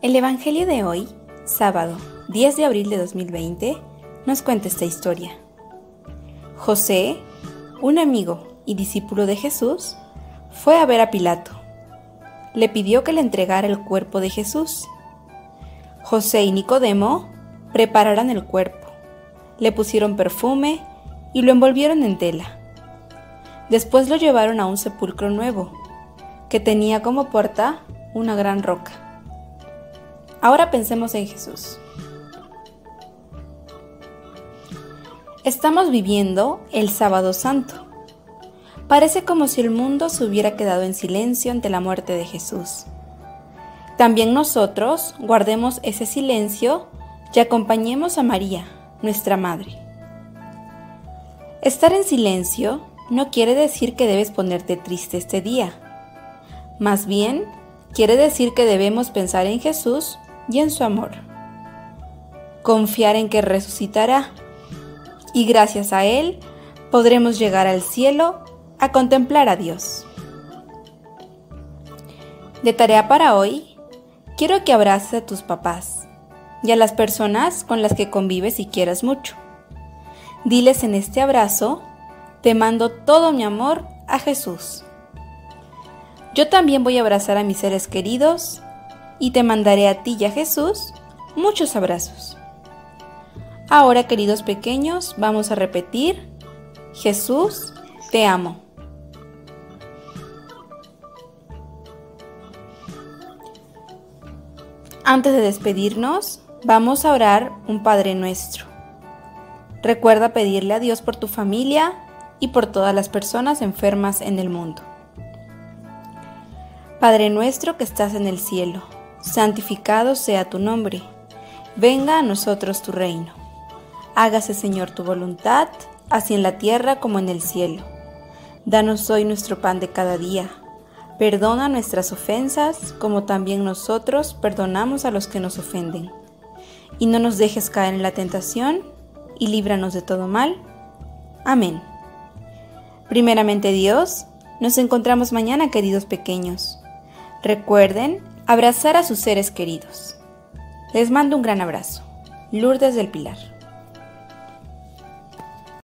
El Evangelio de hoy, sábado 10 de abril de 2020, nos cuenta esta historia. José, un amigo y discípulo de Jesús, fue a ver a Pilato. Le pidió que le entregara el cuerpo de Jesús. José y Nicodemo prepararon el cuerpo, le pusieron perfume y lo envolvieron en tela. Después lo llevaron a un sepulcro nuevo, que tenía como puerta una gran roca. Ahora pensemos en Jesús. Estamos viviendo el sábado santo. Parece como si el mundo se hubiera quedado en silencio ante la muerte de Jesús. También nosotros guardemos ese silencio y acompañemos a María, nuestra Madre. Estar en silencio no quiere decir que debes ponerte triste este día. Más bien, quiere decir que debemos pensar en Jesús y en su amor. Confiar en que resucitará y gracias a Él podremos llegar al cielo a contemplar a Dios. De tarea para hoy, quiero que abraces a tus papás y a las personas con las que convives y quieras mucho. Diles en este abrazo, te mando todo mi amor a Jesús. Yo también voy a abrazar a mis seres queridos y te mandaré a ti y a Jesús muchos abrazos. Ahora, queridos pequeños, vamos a repetir, Jesús, te amo. Antes de despedirnos, vamos a orar un Padre nuestro. Recuerda pedirle a Dios por tu familia y por todas las personas enfermas en el mundo. Padre nuestro que estás en el cielo santificado sea tu nombre, venga a nosotros tu reino. Hágase Señor tu voluntad, así en la tierra como en el cielo. Danos hoy nuestro pan de cada día. Perdona nuestras ofensas, como también nosotros perdonamos a los que nos ofenden. Y no nos dejes caer en la tentación, y líbranos de todo mal. Amén. Primeramente Dios, nos encontramos mañana, queridos pequeños. Recuerden abrazar a sus seres queridos. Les mando un gran abrazo. Lourdes del Pilar.